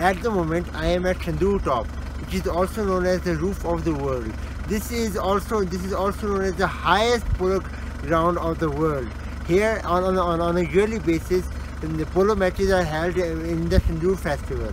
At the moment, I am at Shandur Top, which is also known as the roof of the world. This is also this is also known as the highest polo ground of the world. Here, on, on, on a yearly basis, the polo matches are held in the Shandur Festival.